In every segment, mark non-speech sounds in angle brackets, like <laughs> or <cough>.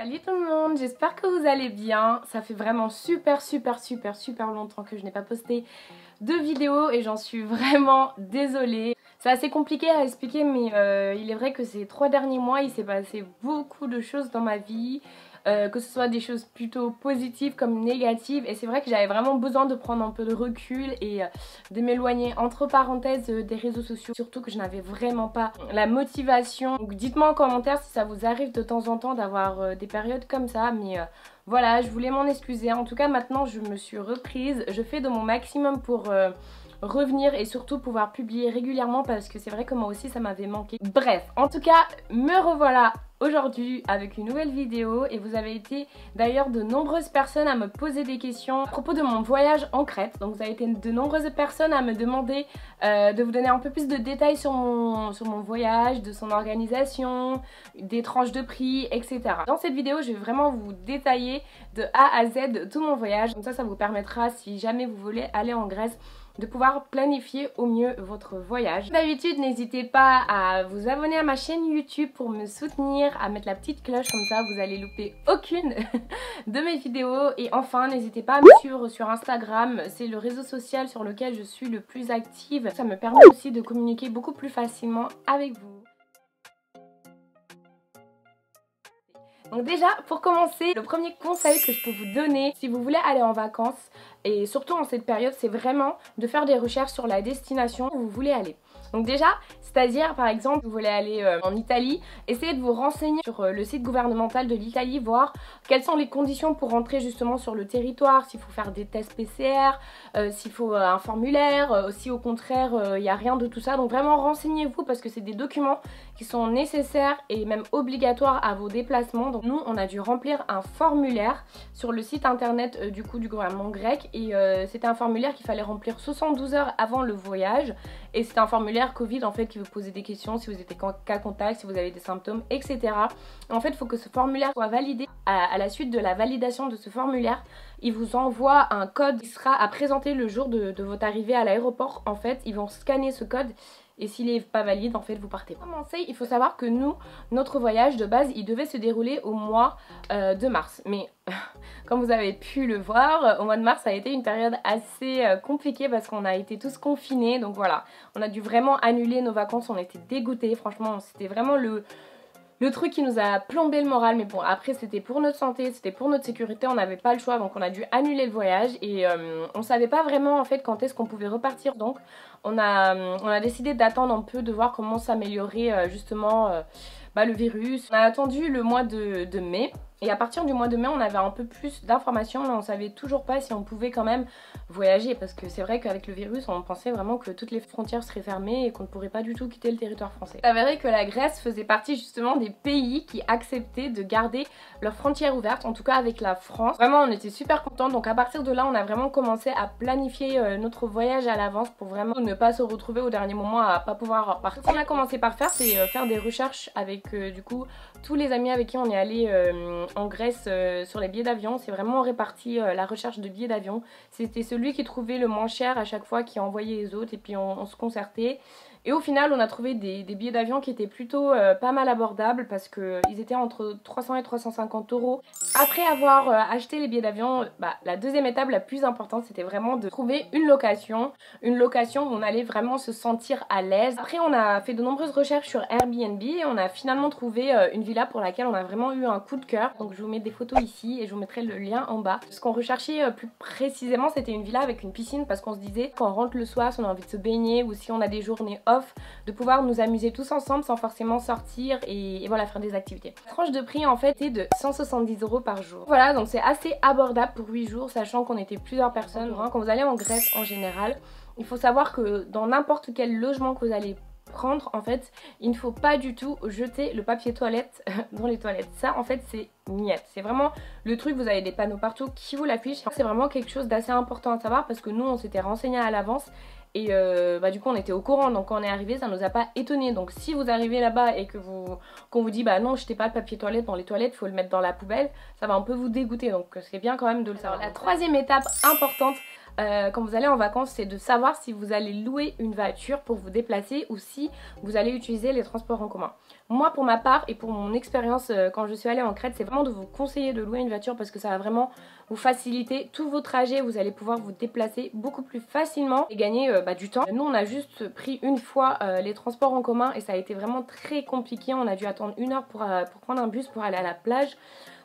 Salut tout le monde, j'espère que vous allez bien. Ça fait vraiment super super super super longtemps que je n'ai pas posté de vidéo et j'en suis vraiment désolée. C'est assez compliqué à expliquer mais euh, il est vrai que ces trois derniers mois il s'est passé beaucoup de choses dans ma vie. Euh, que ce soit des choses plutôt positives comme négatives. Et c'est vrai que j'avais vraiment besoin de prendre un peu de recul et euh, de m'éloigner entre parenthèses euh, des réseaux sociaux. Surtout que je n'avais vraiment pas la motivation. Donc dites-moi en commentaire si ça vous arrive de temps en temps d'avoir des périodes comme ça. Mais voilà je voulais m'en excuser. En tout cas maintenant je me suis reprise. Je fais de mon maximum pour revenir et surtout pouvoir publier régulièrement parce que c'est vrai que moi aussi ça m'avait manqué. Bref, en tout cas, me revoilà aujourd'hui avec une nouvelle vidéo et vous avez été d'ailleurs de nombreuses personnes à me poser des questions à propos de mon voyage en Crète. Donc vous avez été de nombreuses personnes à me demander euh, de vous donner un peu plus de détails sur mon, voyage, de son organisation, des tranches de prix, etc. Dans cette vidéo, je vais vraiment vous détailler de A à Z tout mon voyage. Comme ça, ça vous permettra si jamais vous voulez aller en Grèce de pouvoir planifier au mieux votre voyage. D'habitude, n'hésitez pas à vous abonner à ma chaîne YouTube pour me soutenir, à mettre la petite cloche comme ça, vous allez louper aucune <laughs> de mes vidéos. Et enfin, n'hésitez pas à me suivre sur Instagram, c'est le réseau social sur lequel je suis le plus active. Ça me permet aussi de communiquer beaucoup plus facilement avec vous. Donc déjà, pour commencer, le premier conseil que je peux vous donner, si vous voulez aller en vacances, et surtout en cette période, c'est vraiment de faire des recherches sur la destination où vous voulez aller. Donc déjà, c'est-à-dire par exemple, vous voulez aller euh, en Italie, essayez de vous renseigner sur euh, le site gouvernemental de l'Italie, voir quelles sont les conditions pour rentrer justement sur le territoire, s'il faut faire des tests PCR, euh, s'il faut un formulaire, si au contraire il n'y a rien de tout ça. Donc vraiment renseignez-vous parce que c'est des documents qui sont nécessaires et même obligatoires à vos déplacements. Donc nous, on a dû remplir un formulaire sur le site internet du coup du gouvernement grec et c'était un formulaire qu'il fallait remplir 72 heures avant le voyage et c'est un formulaire Covid en fait qui vous posez des questions si vous êtes cas contact, si vous avez des symptômes, etc. En fait, il faut que ce formulaire soit validé. À, la suite de la validation de ce formulaire, il vous envoie un code qui sera à présenter le jour de votre arrivée à l'aéroport. En fait, ils vont scanner ce code et s'il n'est pas valide en fait vous partez. Pour commencer il faut savoir que nous notre voyage de base il devait se dérouler au mois euh, de mars. Mais <laughs> comme vous avez pu le voir au mois de mars ça a été une période assez euh, compliquée parce qu'on a été tous confinés. Donc voilà. On a dû vraiment annuler nos vacances. On était dégoûtés. Franchement c'était vraiment le le truc qui nous a plombé le moral, mais bon, après c'était pour notre santé, c'était pour notre sécurité, on n'avait pas le choix, donc on a dû annuler le voyage et euh, on savait pas vraiment en fait quand est-ce qu'on pouvait repartir, donc on a, a décidé d'attendre un peu, de voir comment s'améliorer euh, justement euh, bah, le virus. On a attendu le mois de mai et à partir du mois de mai, on avait un peu plus d'informations, mais on savait toujours pas si on pouvait quand même voyager. Parce que c'est vrai qu'avec le virus, on pensait vraiment que toutes les frontières seraient fermées et qu'on ne pourrait pas du tout quitter le territoire français. C'est avéré que la Grèce faisait partie justement des pays qui acceptaient de garder leurs frontières ouvertes, en tout cas avec la France. Vraiment, on était super contents. Donc à partir de là, on a vraiment commencé à planifier euh, notre voyage à l'avance pour vraiment ne pas se retrouver au dernier moment à pas pouvoir partir. Ce qu'on a commencé par faire, c'est euh, faire des recherches avec euh, du coup tous les amis avec qui on est allé en Grèce euh, sur les billets d'avion. C'est vraiment réparti euh, la recherche de billets d'avion. C'était celui qui trouvait le moins cher à chaque fois qui envoyait les autres et puis on se concertait. Et au final, on a trouvé des, billets d'avion qui étaient plutôt euh, pas mal abordables parce qu'ils étaient entre 300 et 350 euros. Après avoir euh, acheté les billets d'avion, bah, la deuxième étape la plus importante, c'était vraiment de trouver une location. Une location où on allait vraiment se sentir à l'aise. Après, on a fait de nombreuses recherches sur Airbnb et on a finalement trouvé euh, une villa pour laquelle on a vraiment eu un coup de cœur. Donc je vous mets des photos ici et je vous mettrai le lien en bas. Ce qu'on recherchait plus précisément, c'était une villa avec une piscine parce qu'on se disait quand on rentre le soir, si on a envie de se baigner ou si on a des journées de pouvoir nous amuser tous ensemble sans forcément sortir et, voilà faire des activités. La tranche de prix en fait est de 170 euros par jour. Voilà donc c'est assez abordable pour 8 jours sachant qu'on était plusieurs personnes. Quand vous allez en Grèce en général, il faut savoir que dans n'importe quel logement que vous allez prendre en fait il ne faut pas du tout jeter le papier toilette <laughs> dans les toilettes ça en fait c'est miette c'est vraiment le truc vous avez des panneaux partout qui vous l'affichent c'est vraiment quelque chose d'assez important à savoir parce que nous on s'était renseigné à l'avance et euh, bah, du coup on était au courant. Donc quand on est arrivé ça nous a pas étonné donc si vous arrivez là-bas et que vous qu'on vous dit bah non jetez pas le papier toilette dans les toilettes faut le mettre dans la poubelle ça va un peu vous dégoûter. Donc c'est bien quand même de le savoir. La troisième étape importante euh, quand vous allez en vacances, c'est de savoir si vous allez louer une voiture pour vous déplacer ou si vous allez utiliser les transports en commun. Moi pour ma part et pour mon expérience euh, quand je suis allée en Crète, c'est vraiment de vous conseiller de louer une voiture parce que ça va vraiment vous faciliter tous vos trajets, vous allez pouvoir vous déplacer beaucoup plus facilement et gagner euh, bah, du temps. Nous on a juste pris une fois les transports en commun et ça a été vraiment très compliqué, on a dû attendre une heure pour, pour prendre un bus pour aller à la plage.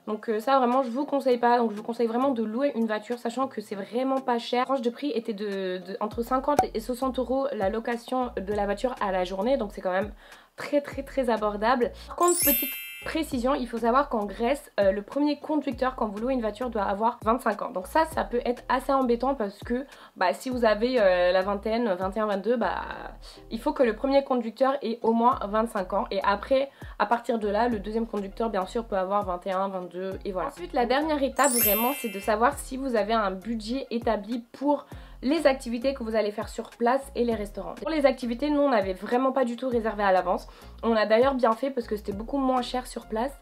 Donc euh, ça vraiment je vous conseille pas, donc je vous conseille vraiment de louer une voiture sachant que c'est vraiment pas cher. La tranche de prix était de, entre 50 et 60 euros la location de la voiture à la journée donc c'est quand même très très très abordable. Par contre petite Précision, il faut savoir qu'en Grèce, euh, le premier conducteur quand vous louez une voiture doit avoir 25 ans. Donc ça, ça peut être assez embêtant parce que bah, si vous avez euh, la vingtaine, 21-22, bah, il faut que le premier conducteur ait au moins 25 ans. Et après, à partir de là, le deuxième conducteur, bien sûr, peut avoir 21, 22 et voilà. Ensuite, la dernière étape vraiment, c'est de savoir si vous avez un budget établi pour les activités que vous allez faire sur place et les restaurants. Pour les activités, nous on n'avait vraiment pas du tout réservé à l'avance. On a d'ailleurs bien fait parce que c'était beaucoup moins cher sur place.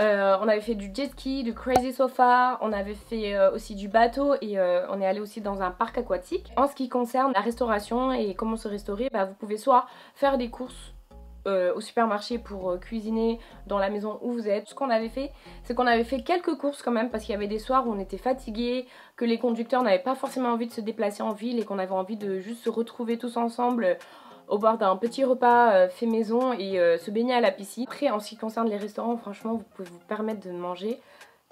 Euh, on avait fait du jet ski, du crazy sofa, on avait fait euh, aussi du bateau et euh, on est allé aussi dans un parc aquatique. En ce qui concerne la restauration et comment se restaurer, bah, vous pouvez soit faire des courses au supermarché pour cuisiner dans la maison où vous êtes. Ce qu'on avait fait, c'est qu'on avait fait quelques courses quand même parce qu'il y avait des soirs où on était fatigué, que les conducteurs n'avaient pas forcément envie de se déplacer en ville et qu'on avait envie de juste se retrouver tous ensemble au bord d'un petit repas euh, fait maison et euh, se baigner à la piscine. Après en ce qui concerne les restaurants, franchement vous pouvez vous permettre de manger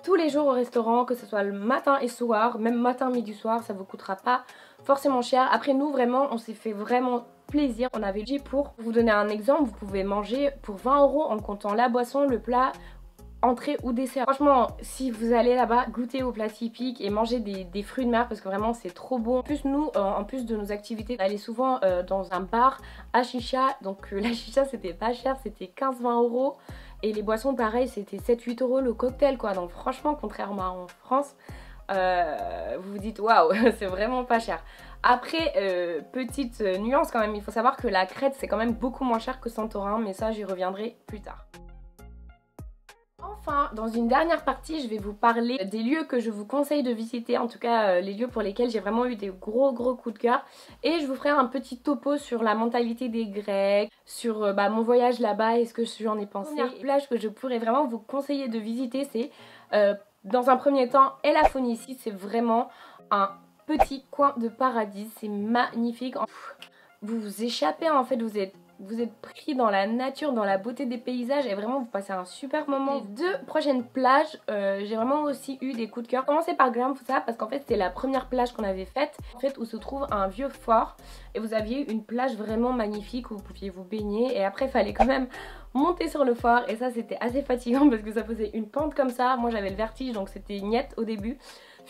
tous les jours au restaurant, que ce soit le matin et soir, même matin, midi, soir, ça vous coûtera pas forcément cher. Après nous vraiment on s'est fait vraiment plaisir. On avait dit pour vous donner un exemple, vous pouvez manger pour 20 euros en comptant la boisson, le plat entrée ou dessert. Franchement, si vous allez là-bas, goûter aux plats typiques et manger des, fruits de mer parce que vraiment c'est trop bon. En plus, nous, euh, en plus de nos activités, on allait souvent euh, dans un bar à chicha. Donc euh, <laughs> la chicha, c'était pas cher, c'était 15-20 euros. Et les boissons, pareil, c'était 7-8 euros le cocktail, quoi. Donc franchement, contrairement en France, vous vous dites waouh, <laughs> c'est vraiment pas cher. Après, petite nuance quand même, il faut savoir que la Crète, c'est quand même beaucoup moins cher que Santorin, mais ça, j'y reviendrai plus tard. Enfin, dans une dernière partie, je vais vous parler des lieux que je vous conseille de visiter, en tout cas euh, les lieux pour lesquels j'ai vraiment eu des gros gros coups de cœur. Et je vous ferai un petit topo sur la mentalité des Grecs, sur euh, bah, mon voyage là-bas et ce que j'en ai pensé. La plage que je pourrais vraiment vous conseiller de visiter, c'est euh, dans un premier temps ici, c'est vraiment un petit coin de paradis, c'est magnifique. Vous vous échappez en fait, vous êtes pris dans la nature, dans la beauté des paysages et vraiment vous passez un super moment. Les deux prochaines plages, euh, j'ai vraiment aussi eu des coups de cœur. Commencez par ça parce qu'en fait c'était la première plage qu'on avait faite, en fait où se trouve un vieux fort et vous aviez une plage vraiment magnifique où vous pouviez vous baigner et après il fallait quand même monter sur le fort et ça c'était assez fatigant <laughs> parce que ça faisait une pente comme ça. Moi j'avais le vertige donc c'était niette au début.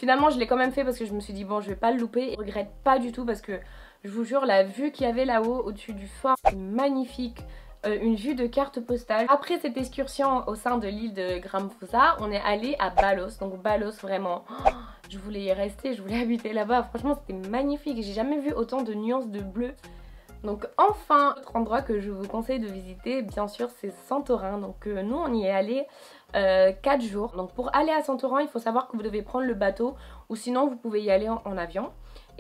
Finalement je l'ai quand même fait parce que je me suis dit bon je vais pas le louper. Je regrette pas du tout parce que je vous jure, la vue qu'il y avait là-haut, au-dessus du fort, c'est magnifique. Euh, une vue de carte postale. Après cette excursion au sein de l'île de Gramfusa, on est allé à Balos. Donc Balos, vraiment, <gasps> je voulais y rester, je voulais <laughs> habiter là-bas. Franchement, c'était magnifique. J'ai jamais vu autant de nuances de bleu. Donc enfin, autre endroit que je vous conseille de visiter, bien sûr, c'est Santorin. Donc euh, nous, on y est allé 4 euh, jours. Donc pour aller à Santorin, il faut savoir que vous devez prendre le bateau ou sinon vous pouvez y aller en avion.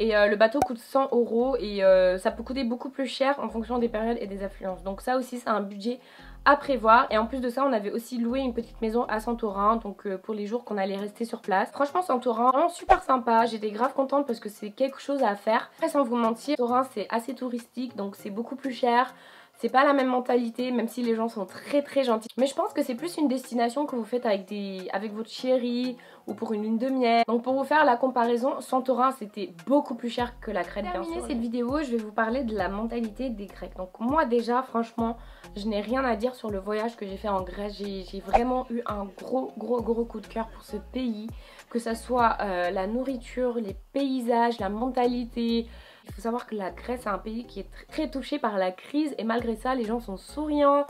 Et euh, le bateau coûte 100 euros et euh, ça peut coûter beaucoup plus cher en fonction des périodes et des affluences. Donc ça aussi c'est un budget à prévoir. Et en plus de ça on avait aussi loué une petite maison à Santorin donc euh, pour les jours qu'on allait rester sur place. Franchement Santorin vraiment super sympa. J'étais grave contente parce que c'est quelque chose à faire. Après sans vous mentir, Santorin c'est assez touristique donc c'est beaucoup plus cher. C'est pas la même mentalité, même si les gens sont très très gentils. Mais je pense que c'est plus une destination que vous faites avec, des, avec votre chérie ou pour une lune de miel. Donc pour vous faire la comparaison, Santorin c'était beaucoup plus cher que la Crète. Pour terminer cette vidéo, je vais vous parler de la mentalité des Grecs. Donc moi déjà, franchement, je n'ai rien à dire sur le voyage que j'ai fait en Grèce. J'ai vraiment eu un gros gros gros coup de cœur pour ce pays. Que ça soit euh, la nourriture, les paysages, la mentalité, il faut savoir que la Grèce est un pays qui est très touché par la crise et malgré ça les gens sont souriants,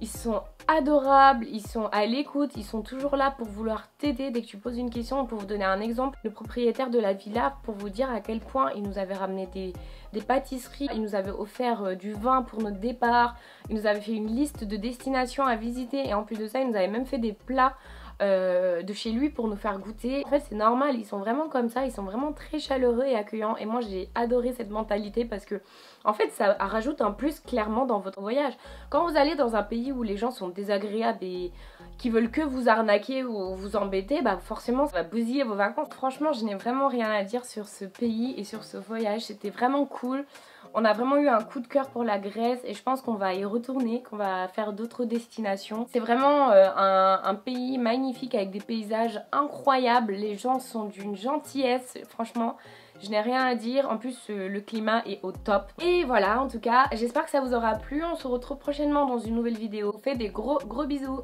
ils sont adorables, ils sont à l'écoute, ils sont toujours là pour vouloir t'aider. Dès que tu poses une question. Pour vous donner un exemple, le propriétaire de la villa, pour vous dire à quel point il nous avait ramené des, pâtisseries, il nous avait offert euh, du vin pour notre départ, il nous avait fait une liste de destinations à visiter. Et en plus de ça il nous avait même fait des plats euh, de chez lui pour nous faire goûter. En fait c'est normal, ils sont vraiment comme ça, ils sont vraiment très chaleureux et accueillants et moi j'ai adoré cette mentalité parce que en fait ça rajoute un plus clairement dans votre voyage. Quand vous allez dans un pays où les gens sont désagréables et qui veulent que vous arnaquer ou vous embêter, bah forcément ça va bousiller vos vacances. Franchement je n'ai vraiment rien à dire sur ce pays et sur ce voyage, c'était vraiment cool. On a vraiment eu un coup de cœur pour la Grèce et je pense qu'on va y retourner, qu'on va faire d'autres destinations. C'est vraiment euh, un, pays magnifique avec des paysages incroyables. Les gens sont d'une gentillesse, franchement. Je n'ai rien à dire, en plus euh, le climat est au top. Et voilà, en tout cas, j'espère que ça vous aura plu. On se retrouve prochainement dans une nouvelle vidéo. Faites des gros gros bisous.